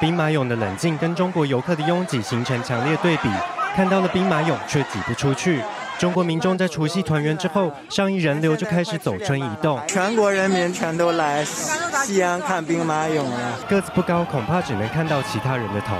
兵马俑的冷静跟中国游客的拥挤形成强烈对比，看到了兵马俑却挤不出去。中国民众在除夕团圆之后，上亿人流就开始走春移动，全国人民全都来西安看兵马俑了。个子不高，恐怕只能看到其他人的头。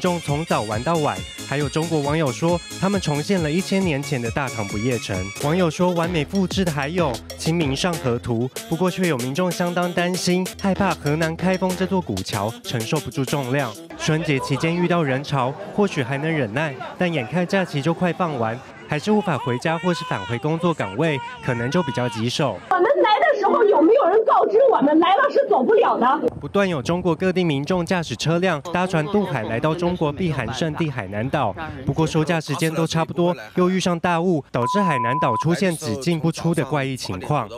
众从早玩到晚，还有中国网友说，他们重现了一千年前的大唐不夜城。网友说，完美复制的还有《清明上河图》，不过却有民众相当担心，害怕河南开封这座古桥承受不住重量。春节期间遇到人潮，或许还能忍耐，但眼看假期就快放完，还是无法回家或是返回工作岗位，可能就比较棘手。有没有人告知我们来了是走不了的？不断有中国各地民众驾驶车辆搭船渡海来到中国避寒圣地海南岛，不过收假时间都差不多，又遇上大雾，导致海南岛出现只进不出的怪异情况。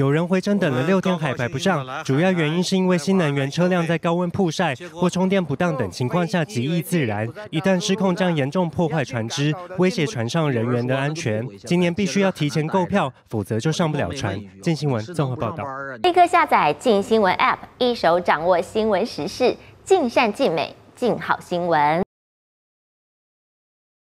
有人回程等了六天还排不上，主要原因是因为新能源车辆在高温曝晒或充电不当等情况下极易自燃，一旦失控将严重破坏船只，威胁船上人员的安全。今年必须要提前购票，否则就上不了船。静新闻综合报道。立刻下载静新闻 App，一手掌握新闻时事，尽善尽美，尽好新闻。